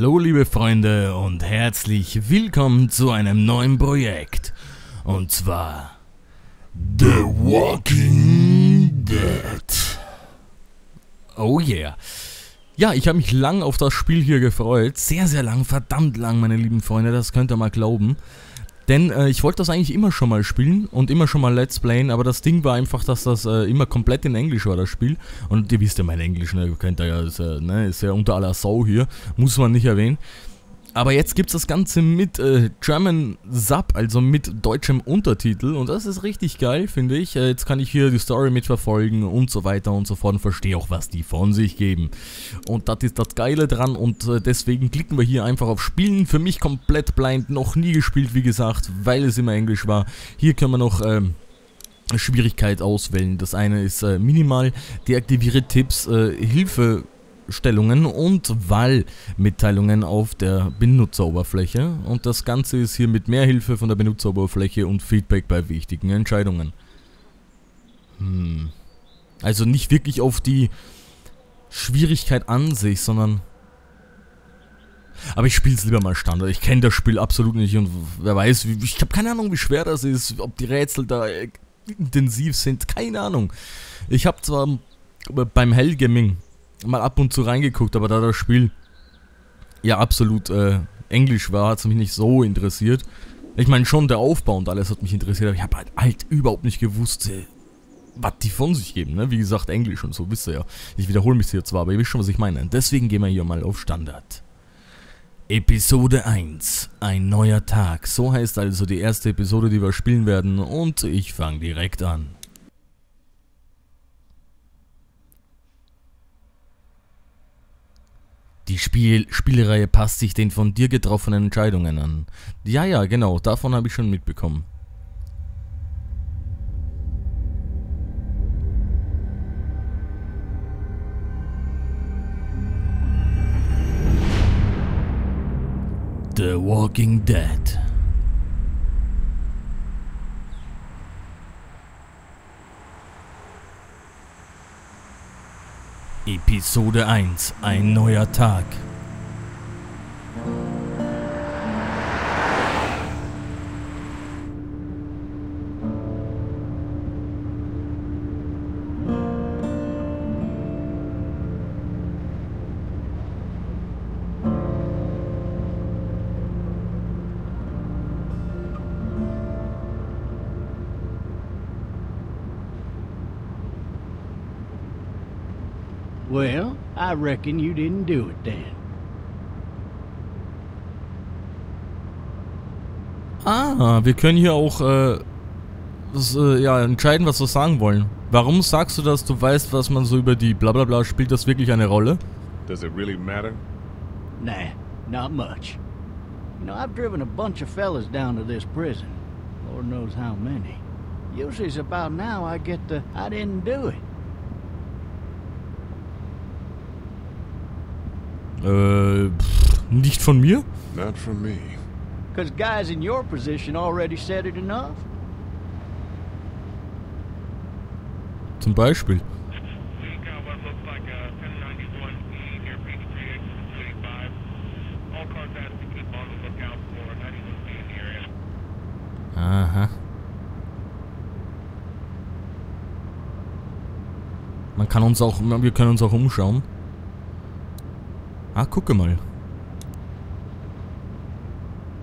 Hallo liebe Freunde und herzlich willkommen zu einem neuen Projekt. Und zwar The Walking Dead. Oh yeah. Ja, ich habe mich lang auf das Spiel hier gefreut. Sehr, sehr lang, verdammt lang, meine lieben Freunde, das könnt ihr mal glauben. Denn äh, ich wollte das eigentlich immer schon mal spielen und immer schon mal Let's Playen, aber das Ding war einfach, dass das äh, immer komplett in Englisch war, das Spiel. Und ihr wisst ja mein Englisch, ne? Ihr kennt ja, ist, äh, ne? ist ja unter aller Sau hier, muss man nicht erwähnen. Aber jetzt gibt es das Ganze mit äh, German Sub, also mit deutschem Untertitel. Und das ist richtig geil, finde ich. Äh, jetzt kann ich hier die Story mitverfolgen und so weiter und so fort und verstehe auch, was die von sich geben. Und das ist das Geile dran und äh, deswegen klicken wir hier einfach auf Spielen. Für mich komplett blind, noch nie gespielt, wie gesagt, weil es immer Englisch war. Hier können wir noch... Ähm, Schwierigkeit auswählen. Das eine ist äh, minimal, deaktiviere Tipps, äh, Hilfe Stellungen und Wahlmitteilungen auf der Benutzeroberfläche und das Ganze ist hier mit mehr Hilfe von der Benutzeroberfläche und Feedback bei wichtigen Entscheidungen. Hm. Also nicht wirklich auf die Schwierigkeit an sich, sondern... Aber ich spiele es lieber mal Standard. Ich kenne das Spiel absolut nicht und wer weiß, ich habe keine Ahnung, wie schwer das ist, ob die Rätsel da intensiv sind, keine Ahnung. Ich habe zwar beim Hellgaming mal ab und zu reingeguckt, aber da das Spiel ja absolut äh, Englisch war, hat es mich nicht so interessiert. Ich meine schon der Aufbau und alles hat mich interessiert, aber ich habe halt, halt überhaupt nicht gewusst, äh, was die von sich geben. Ne? Wie gesagt, Englisch und so, wisst ihr ja. Ich wiederhole mich hier zwar, aber ihr wisst schon, was ich meine. Deswegen gehen wir hier mal auf Standard. Episode 1. Ein neuer Tag. So heißt also die erste Episode, die wir spielen werden und ich fange direkt an. Die Spiel Spielreihe passt sich den von dir getroffenen Entscheidungen an. Ja, ja, genau, davon habe ich schon mitbekommen. The Walking Dead Episode 1 Ein neuer Tag Well, I reckon you didn't do it then. Ah, wir können hier auch äh, das, äh, ja, entscheiden, was wir sagen wollen. Warum sagst du das? Du weißt, was man so über die Blablabla spielt, das wirklich eine Rolle? Does it really matter? Nah, not much. You know, I've driven a bunch of fellas down to this prison. Lord knows how many. Usually it's about now I get the I didn't do it. Äh, pff, nicht von mir? Not from me. Because guys in your position already said it enough. Zum Beispiel. We got what looks like a 1091E near page 385. All cars asked to keep on the lookout for 91B in the area. Aha. Man kann uns auch, wir können uns auch umschauen. Ah, gucke mal.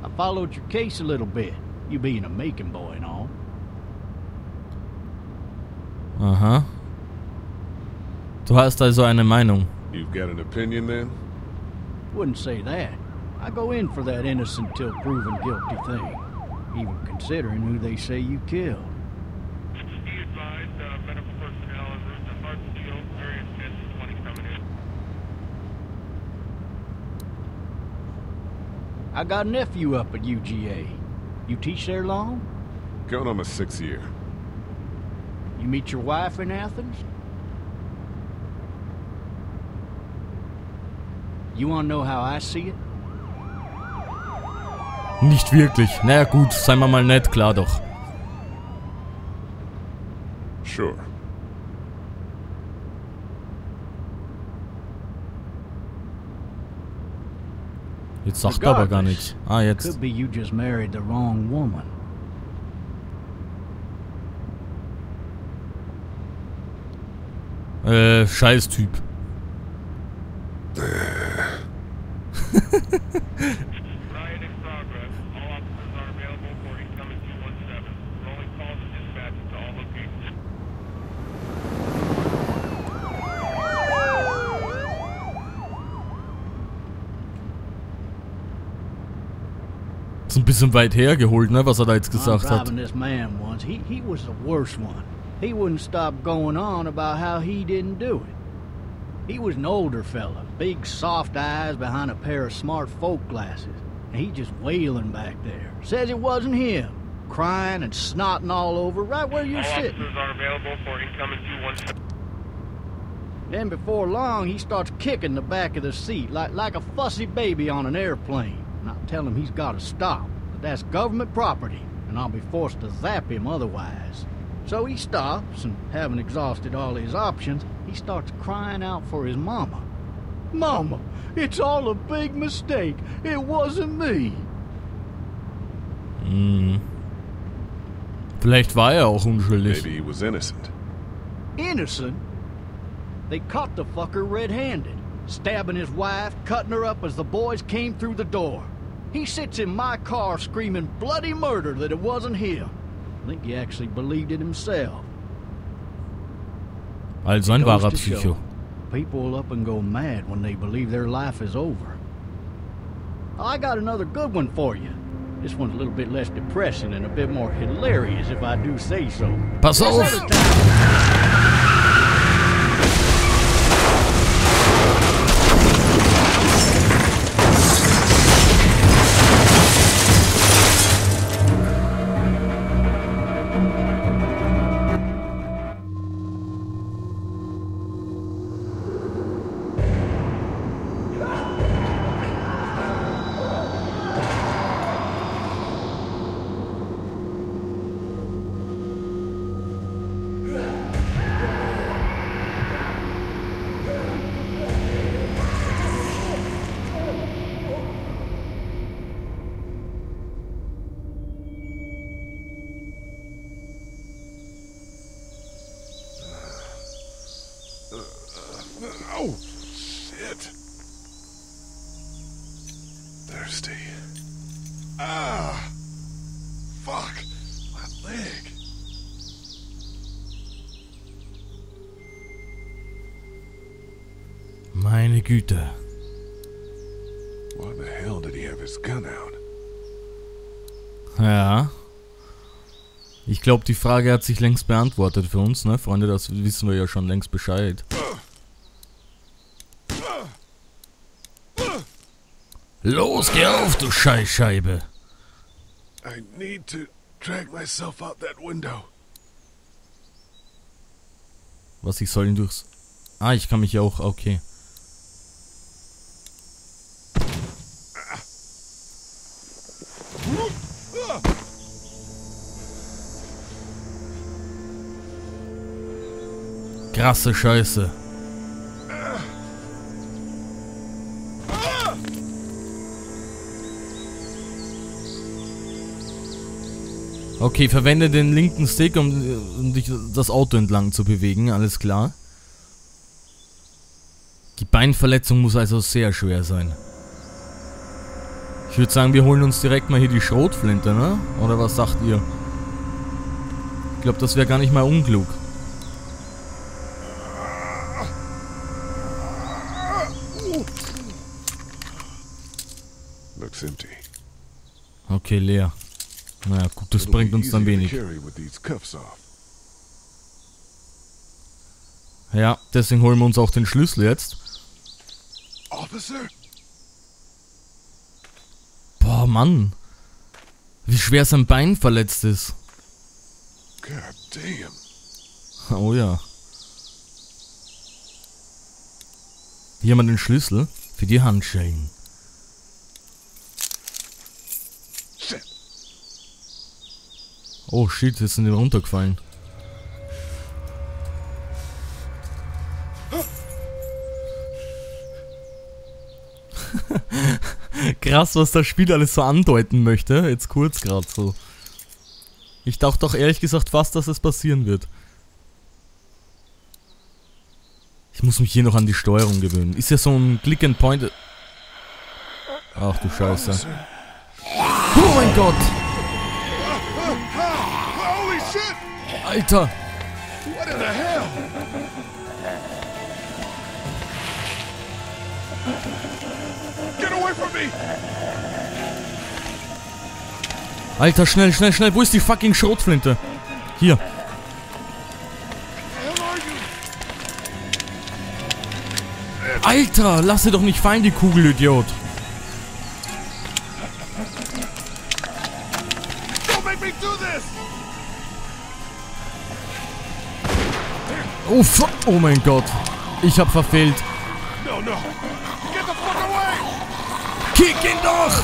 I followed your case a little bit, you being a making boy and all. Aha. Du hast also eine Meinung. You've got an opinion then? Wouldn't say that. I go in for that innocent till proven guilty thing, even considering who they say you killed. I got a nephew up at UGA. You teach there long? Going on my sixth year. You meet your wife in Athens? You want to know how I see it? Nicht wirklich. Na Naja gut, seien wir mal nett, klar doch. Sure. Jetzt sagt er aber gar nichts. Ah, jetzt. Could be you bisschen weit hergeholt, ne, was er da jetzt I'm gesagt hat. driving this man once. He he was the worst one. He wouldn't stop going on about how he didn't do it. He was an older fella, big soft eyes behind a pair of smart folk glasses. And he just wailing back there. Says it wasn't him. Crying and snotting all over right where you're All sitting. are available for incoming Then before long, he starts kicking the back of the seat like, like a fussy baby on an airplane. And I tell him he's got to stop, that that's government property, and I'll be forced to zap him otherwise. So he stops, and having exhausted all his options, he starts crying out for his mama. Mama, it's all a big mistake. It wasn't me. Hm. Vielleicht war er auch unschuldig. Maybe he was innocent. Innocent? They caught the fucker red-handed, stabbing his wife, cutting her up as the boys came through the door. He sits in my car screaming bloody murder that it wasn't him. I think he actually believed it himself. Also ein wahrer Psycho. People up and go mad when they believe their life is over. Oh, I got another good one for you. This one's a little bit less depressing and a bit more hilarious, if I do say so. Pass auf! Oh, shit. Thirsty. Ah! Fuck! My leg. Meine Güte. Why the hell did he have his gun out? Ja. Ich glaube, die Frage hat sich längst beantwortet für uns, ne, Freunde? Das wissen wir ja schon längst Bescheid. Los, geh auf, du Scheißscheibe! I need to drag myself out that window. Was, ich soll ihn durchs... Ah, ich kann mich ja auch... Okay. Krasse Scheiße. Okay, verwende den linken Stick, um, um dich das Auto entlang zu bewegen, alles klar. Die Beinverletzung muss also sehr schwer sein. Ich würde sagen, wir holen uns direkt mal hier die Schrotflinte, ne? Oder was sagt ihr? Ich glaube, das wäre gar nicht mal unklug. Looks empty. Okay, leer. Naja, gut, das bringt uns dann wenig. Ja, deswegen holen wir uns auch den Schlüssel jetzt. Boah, Mann. Wie schwer sein Bein verletzt ist. Oh ja. Hier haben wir den Schlüssel für die Handschellen. Shit. Oh shit, jetzt sind die runtergefallen. krass, was das Spiel alles so andeuten möchte. Jetzt kurz gerade so. Ich dachte doch ehrlich gesagt fast, dass es passieren wird. Ich muss mich hier noch an die Steuerung gewöhnen. Ist ja so ein Click and Point. Ach du Scheiße. Oh mein Gott! Me! Alter, schnell, schnell, schnell. Wo ist die fucking Schrotflinte? Hier. Alter, lass sie doch nicht fallen, die Kugel, Idiot. Oh. Oh mein Gott. Ich hab verfehlt. No, no! Get the fuck away! Kick ihn doch!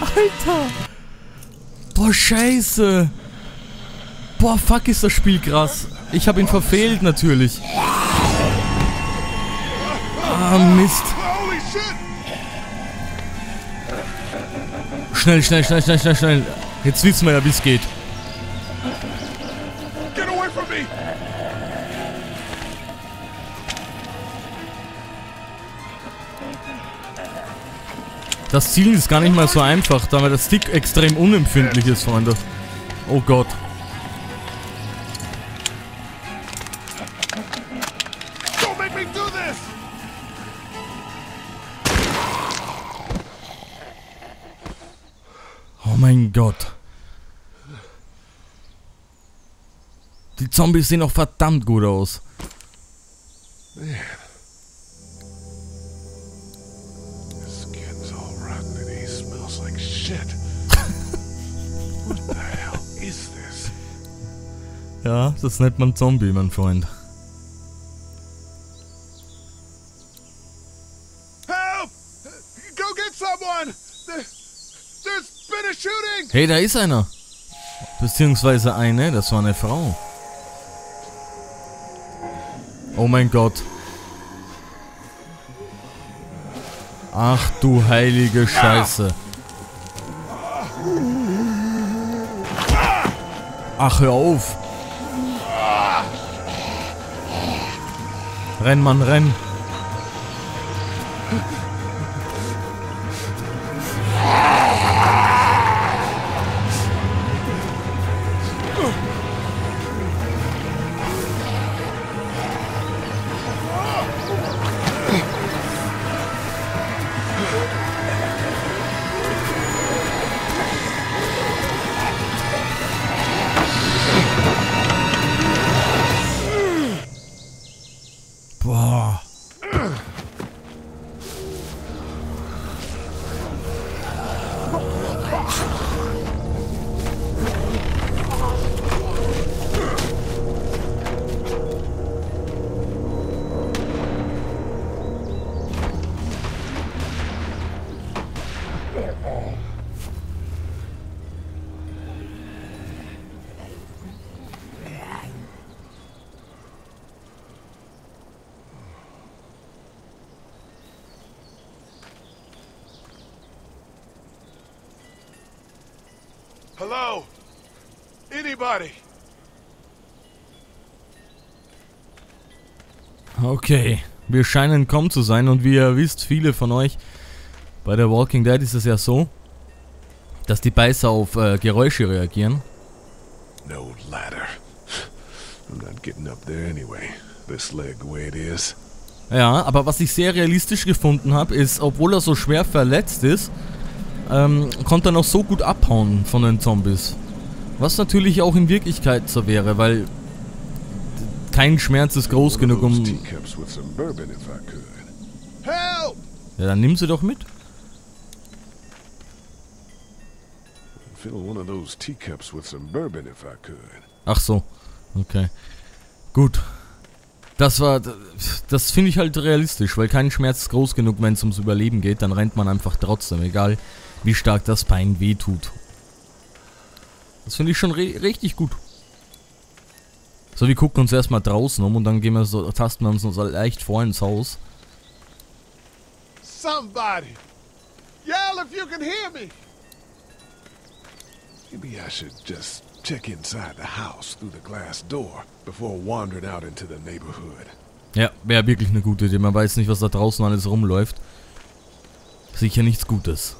Alter! Boah, scheiße! Boah, fuck, ist das Spiel krass. Ich hab ihn verfehlt, natürlich. Schnell, schnell, schnell, schnell, schnell, schnell. Jetzt wissen wir ja, wie es geht. Get away from me! Das Zielen ist gar nicht mal so einfach, da der Stick extrem unempfindlich ist, Freunde. Oh Gott. Gott. Die Zombies sehen auch verdammt gut aus. Ja, das nennt man Zombie, mein Freund. Hey, da ist einer. Beziehungsweise eine, das war eine Frau. Oh mein Gott. Ach du heilige Scheiße. Ach, hör auf. Renn, Mann, renn. Hello? Anybody? Okay, wir scheinen kaum zu sein und wie ihr wisst, viele von euch, bei der Walking Dead ist es ja so, dass die Beißer auf äh, Geräusche reagieren. No ladder. I'm not getting up there anyway. This leg way it is. Ja, aber was ich sehr realistisch gefunden habe, ist, obwohl er so schwer verletzt ist, ähm, konnte er noch so gut abhauen von den Zombies. Was natürlich auch in Wirklichkeit so wäre, weil kein Schmerz ist groß genug, um... Ja, dann nimm sie doch mit. Ach so, okay. Gut. Das war, das finde ich halt realistisch, weil kein Schmerz ist groß genug, wenn es ums Überleben geht, dann rennt man einfach trotzdem, egal wie stark das Bein wehtut. Das finde ich schon ri richtig gut. So, wir gucken uns erstmal draußen um und dann gehen wir so, tasten wir uns so leicht vor ins Haus. Somebody! Yell if you can hear me! Maybe I should just check inside the house through the glass door before wandering out into the neighborhood. Ja, wäre wirklich eine gute Idee. Man weiß nicht, was da draußen alles rumläuft. Sicher nichts Gutes.